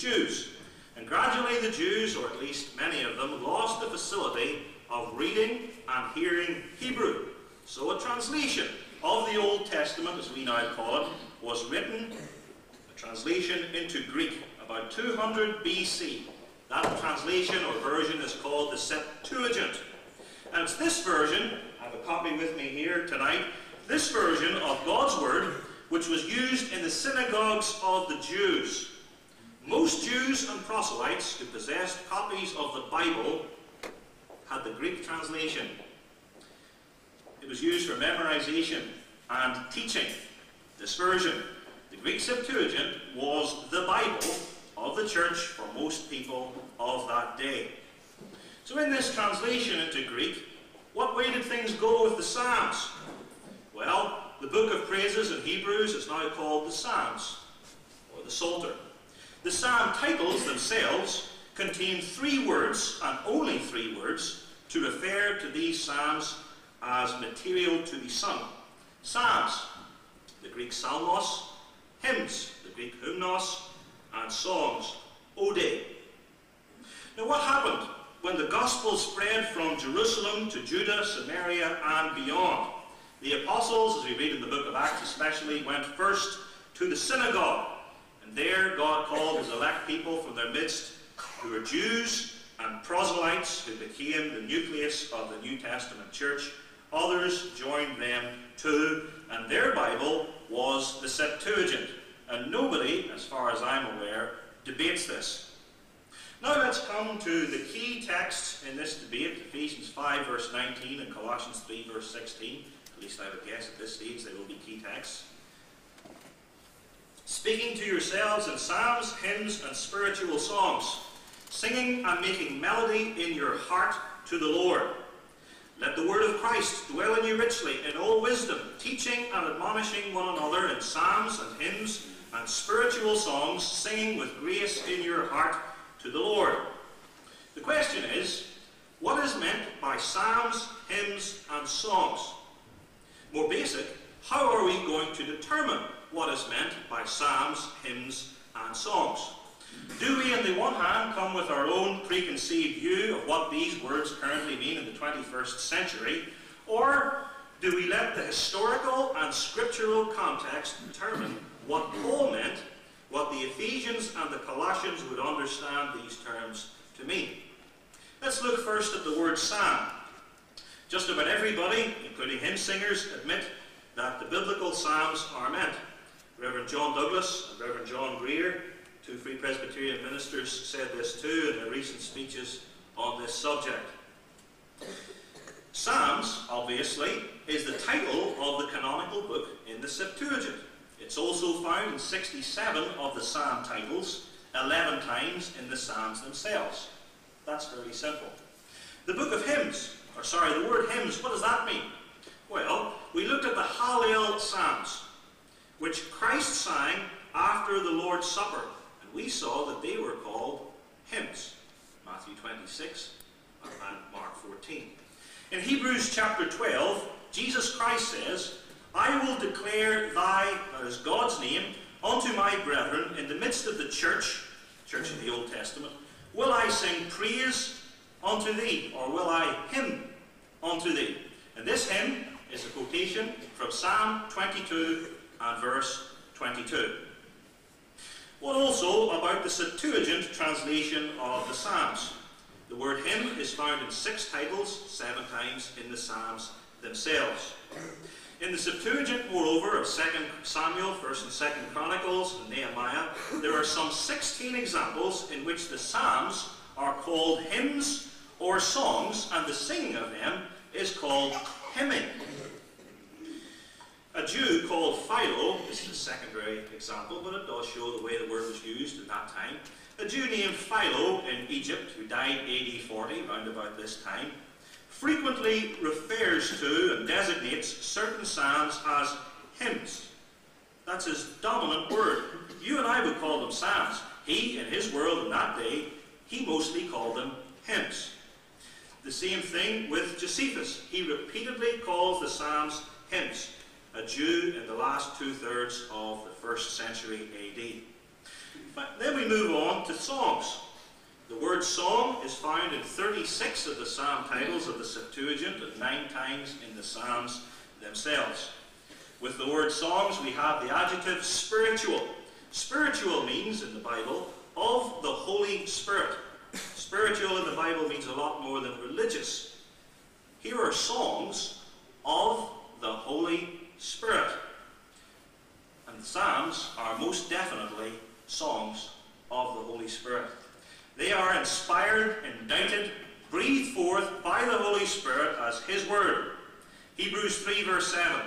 Jews. And gradually the Jews, or at least many of them, lost the facility of reading and hearing Hebrew. So a translation of the Old Testament, as we now call it, was written, a translation into Greek, about 200 BC. That translation or version is called the Septuagint. And it's this version, I have a copy with me here tonight, this version of God's Word, which was used in the synagogues of the Jews. Most Jews and proselytes who possessed copies of the Bible had the Greek translation. It was used for memorization and teaching. This version, the Greek Septuagint, was the Bible of the church for most people of that day. So in this translation into Greek, what way did things go with the Psalms? Well, the book of praises in Hebrews is now called the Psalms, or the Psalter. The psalm titles themselves contain three words, and only three words, to refer to these psalms as material to be sung. Psalms, the Greek psalmos, hymns, the Greek hymnos, and songs, ode. Now what happened when the gospel spread from Jerusalem to Judah, Samaria, and beyond? The apostles, as we read in the book of Acts especially, went first to the synagogue. And there God called his elect people from their midst who were Jews and proselytes who became the nucleus of the New Testament church. Others joined them too, and their Bible was the Septuagint. And nobody, as far as I'm aware, debates this. Now let's come to the key texts in this debate, Ephesians 5 verse 19 and Colossians 3 verse 16. At least I would guess at this stage they will be key texts. Speaking to yourselves in psalms, hymns, and spiritual songs, singing and making melody in your heart to the Lord. Let the word of Christ dwell in you richly in all wisdom, teaching and admonishing one another in psalms and hymns and spiritual songs, singing with grace in your heart to the Lord. The question is, what is meant by psalms, hymns, and songs? More basic, how are we going to determine what is meant by psalms, hymns, and songs? Do we, on the one hand, come with our own preconceived view of what these words currently mean in the 21st century, or do we let the historical and scriptural context determine what Paul meant, what the Ephesians and the Colossians would understand these terms to mean? Let's look first at the word psalm. Just about everybody, including hymn singers, admit that the biblical psalms are meant. Reverend John Douglas and Reverend John Greer Two Free Presbyterian ministers said this too in their recent speeches on this subject. Psalms, obviously, is the title of the canonical book in the Septuagint. It's also found in 67 of the psalm titles, 11 times in the psalms themselves. That's very simple. The book of hymns, or sorry, the word hymns, what does that mean? Well, we looked at the Hallel Psalms, which Christ sang after the Lord's Supper And we saw that they were called hymns. Matthew 26 and Mark 14. In Hebrews chapter 12, Jesus Christ says, I will declare thy, that is God's name, unto my brethren in the midst of the church, church in the Old Testament, will I sing praise unto thee, or will I hymn unto thee. And this hymn is a quotation from Psalm 22 and verse 22. What also about the Septuagint translation of the Psalms? The word hymn is found in six titles, seven times in the Psalms themselves. In the Septuagint, moreover, of 2 Samuel, 1st and 2nd Chronicles, and Nehemiah, there are some 16 examples in which the Psalms are called hymns or songs, and the singing of them is called hymning. A Jew called Philo, this is a secondary example, but it does show the way the word was used at that time. A Jew named Philo in Egypt, who died AD 40, round about this time, frequently refers to and designates certain psalms as hymns. That's his dominant word. You and I would call them psalms. He, in his world in that day, he mostly called them hymns. The same thing with Josephus. He repeatedly calls the psalms hymns a Jew in the last two-thirds of the first century AD. Then we move on to songs. The word song is found in 36 of the psalm titles of the Septuagint and nine times in the psalms themselves. With the word songs, we have the adjective spiritual. Spiritual means, in the Bible, of the Holy Spirit. Spiritual in the Bible means a lot more than religious. Here are songs of the Holy Spirit. And the Psalms are most definitely songs of the Holy Spirit. They are inspired, indited, breathed forth by the Holy Spirit as His Word. Hebrews 3 verse 7.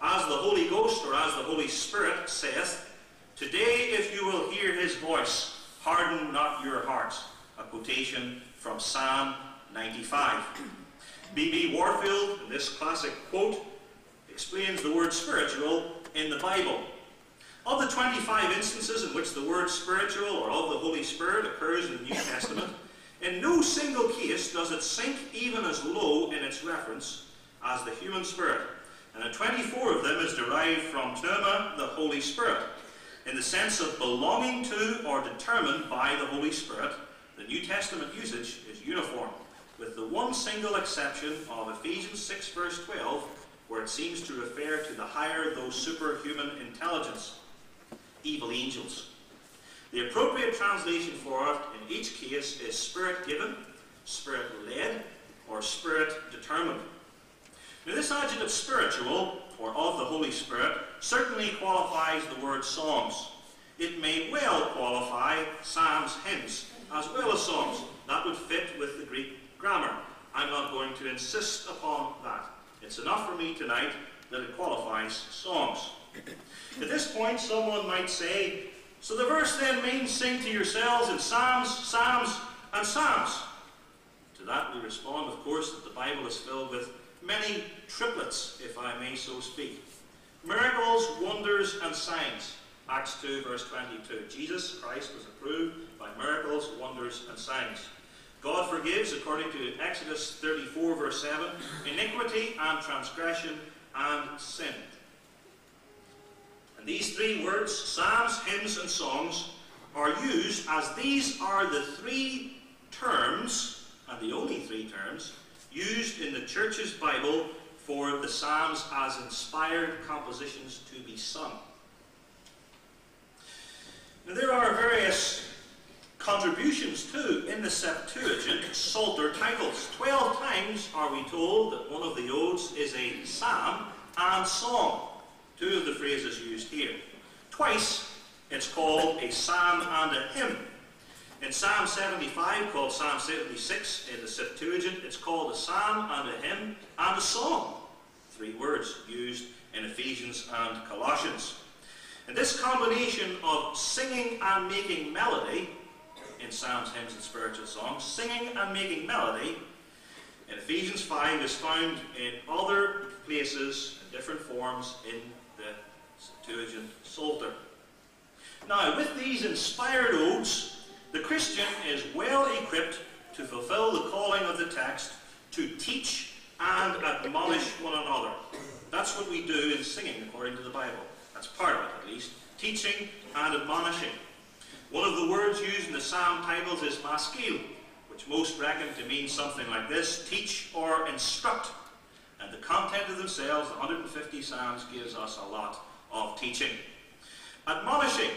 As the Holy Ghost, or as the Holy Spirit, saith, Today if you will hear His voice, harden not your hearts. A quotation from Psalm 95. B.B. Warfield, in this classic quote, explains the word spiritual in the Bible. Of the 25 instances in which the word spiritual or of the Holy Spirit occurs in the New Testament, in no single case does it sink even as low in its reference as the human spirit. And 24 of them is derived from pneuma, the Holy Spirit. In the sense of belonging to or determined by the Holy Spirit, the New Testament usage is uniform, with the one single exception of Ephesians 6 verse 12, where it seems to refer to the higher though superhuman intelligence evil angels. The appropriate translation for it in each case is spirit given, spirit led, or spirit determined. Now, this adjective spiritual, or of the Holy Spirit, certainly qualifies the word songs. It may well qualify psalms, hymns, as well as songs. That would fit with the Greek grammar. I'm not going to insist upon that. It's enough for me tonight that it qualifies songs. At this point, someone might say, so the verse then means sing to yourselves in psalms, psalms, and psalms. To that we respond, of course, that the Bible is filled with many triplets, if I may so speak. Miracles, wonders, and signs. Acts 2, verse 22. Jesus Christ was approved by miracles, wonders, and signs. God forgives, according to Exodus 34, verse 7, iniquity and transgression and sin. And these three words, psalms, hymns, and songs, are used as these are the three terms, and the only three terms, used in the church's Bible for the psalms as inspired compositions to be sung. Now, there are various contributions too in the Septuagint Psalter titles. Twelve times are we told that one of the odes is a psalm and song. Two of the phrases used here. Twice it's called a psalm and a hymn. In Psalm 75, called Psalm 76 in the Septuagint, it's called a psalm and a hymn and a song. Three words used in Ephesians and Colossians. And this combination of singing and making melody in psalms, hymns, and spiritual songs, singing and making melody in Ephesians 5 is found in other places in different forms in the Septuagint Psalter. Now, with these inspired odes, the Christian is well equipped to fulfill the calling of the text to teach and admonish one another. That's what we do in singing according to the Bible. That's part of it, at least. Teaching and admonishing. One of the words used in the psalm titles is maskil, which most reckon to mean something like this teach or instruct. And the content of themselves, the 150 psalms, gives us a lot of teaching. Admonishing.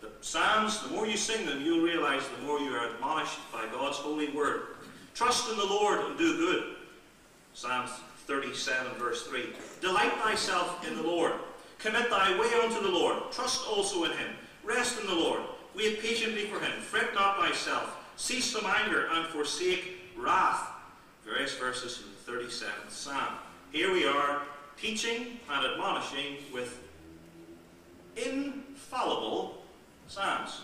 The Psalms, the more you sing them, you'll realize the more you are admonished by God's holy word. Trust in the Lord and do good. Psalm 37, verse 3. Delight thyself in the Lord. Commit thy way unto the Lord. Trust also in him. Rest in the Lord. Wait patiently for him. Fret not thyself. Cease from anger and forsake wrath. Various verses from the 37th Psalm. Here we are teaching and admonishing with infallible psalms.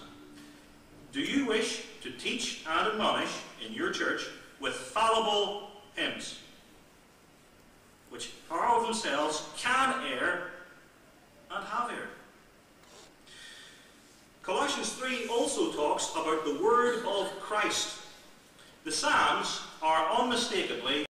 Do you wish to teach and admonish in your church with fallible hymns, which are of themselves can err and have erred? Colossians 3 also talks about the word of Christ. The Psalms are unmistakably